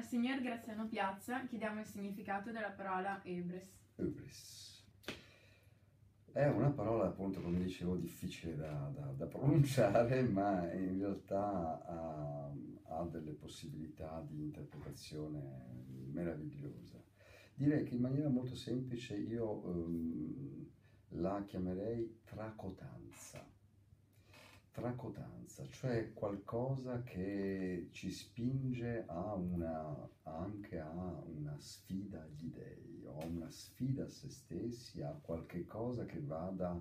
Al signor Graziano Piazza chiediamo il significato della parola ebris. Hubris. È una parola, appunto, come dicevo, difficile da, da- da pronunciare, ma in realtà ha, ha delle possibilità di interpretazione meravigliosa. Direi che in maniera molto semplice io ehm, la chiamerei tracotanza. Tracotanza, cioè qualcosa che ci spinge a una, anche a una sfida agli dèi, o a una sfida a se stessi, a qualche cosa che vada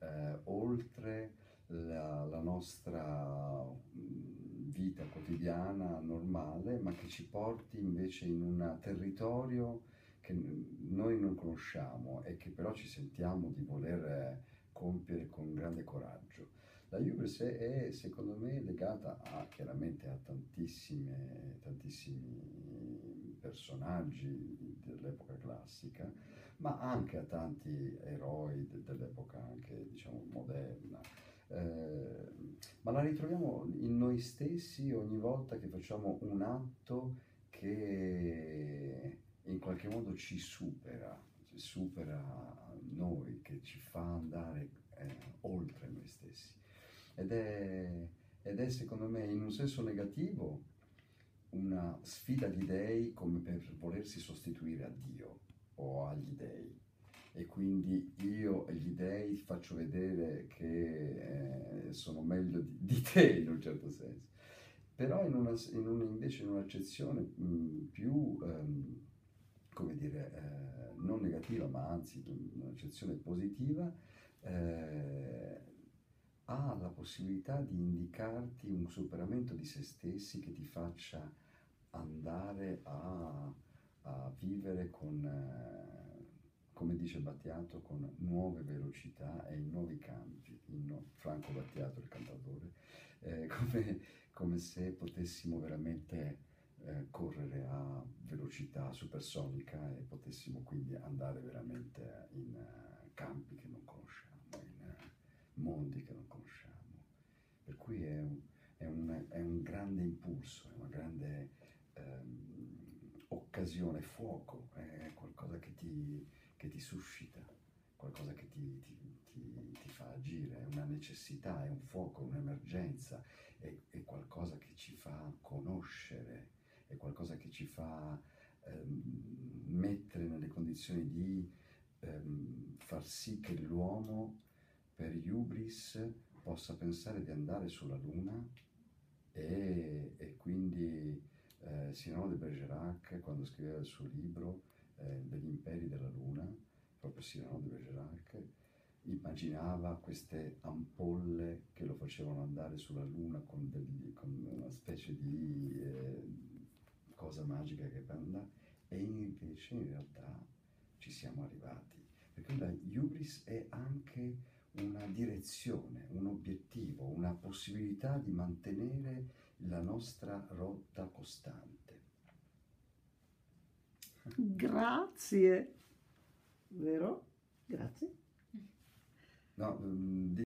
eh, oltre la, la nostra mm, vita quotidiana normale, ma che ci porti invece in un territorio che noi non conosciamo e che però ci sentiamo di voler eh, compiere con grande coraggio. La hubris è, secondo me legata a, chiaramente a tantissimi personaggi dell'epoca classica, ma anche a tanti eroi de- dell'epoca anche diciamo moderna. Eh, ma la ritroviamo in noi stessi ogni volta che facciamo un atto che in qualche modo ci supera, ci supera noi, che ci fa andare eh, oltre noi stessi. Ed è, ed è secondo me in un senso negativo una sfida di dei come per volersi sostituire a Dio o agli dei. E quindi io e gli dei faccio vedere che eh, sono meglio di, di te in un certo senso. Però in una, in una- invece in un'accezione mh, più, ehm, come dire, eh, non negativa, ma anzi un'accezione positiva, eh, ha la possibilità di indicarti un superamento di se stessi che ti faccia andare a, a vivere con, eh, come dice Battiato, con nuove velocità e in nuovi campi. In no- Franco Battiato, il cantautore, eh, come, come se potessimo veramente eh, correre a velocità supersonica e potessimo quindi andare veramente in eh, campi che non conosciamo, mondi che non conosciamo. Per cui è un, è un- è un grande impulso, è una grande ehm, occasione, fuoco, è qualcosa che ti, che ti suscita, qualcosa che ti, ti- ti- fa agire, è una necessità, è un fuoco, un'emergenza, è, è qualcosa che ci fa conoscere, è qualcosa che ci fa ehm, mettere nelle condizioni di ehm, far sì che l'uomo per Hubris possa pensare di andare sulla Luna e, e quindi eh, Cyrano de Bergerac, quando scriveva il suo libro eh, degli imperi della Luna, proprio Cyrano de Bergerac, immaginava queste ampolle che lo facevano andare sulla Luna con, degli- con una specie di eh, cosa magica che anda e invece in realtà ci siamo arrivati. Perché la Hubris è anche una direzione, un obiettivo, una possibilità di mantenere la nostra rotta costante. Grazie. Vero? Grazie. No, mm,